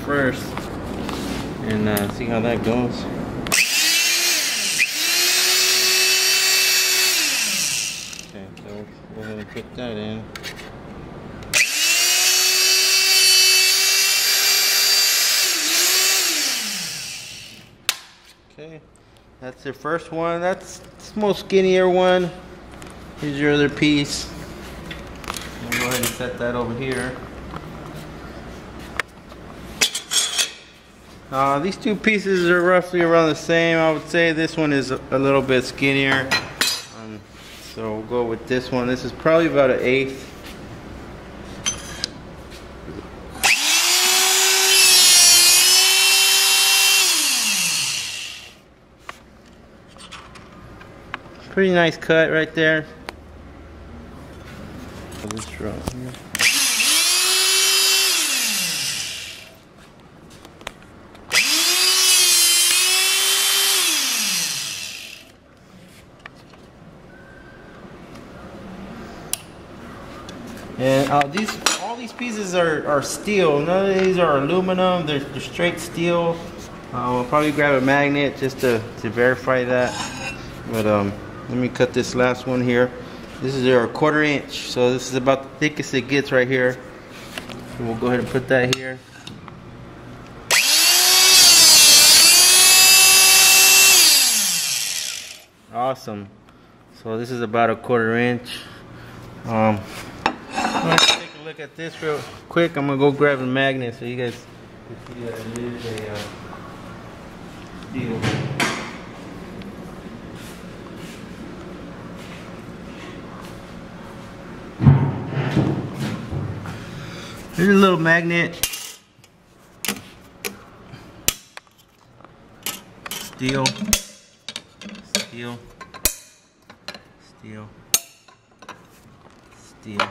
first and uh, see how that goes. Okay, so we'll go ahead and put that in. Okay, that's your first one. That's the most skinnier one. Here's your other piece. I'll go ahead and set that over here. Uh, these two pieces are roughly around the same. I would say this one is a, a little bit skinnier. Um, so we'll go with this one. This is probably about an eighth. Pretty nice cut right there. This row And uh, these, all these pieces are, are steel. None of these are aluminum. They're, they're straight steel. Uh, we'll probably grab a magnet just to, to verify that. But um, let me cut this last one here. This is a quarter inch, so this is about the thickest it gets right here. We'll go ahead and put that here. Awesome. So this is about a quarter inch. Um, let's take a look at this real quick. I'm gonna go grab a magnet so you guys can see that it is a uh, steel. Here's a little magnet. Steel. Steel. Steel. Steel.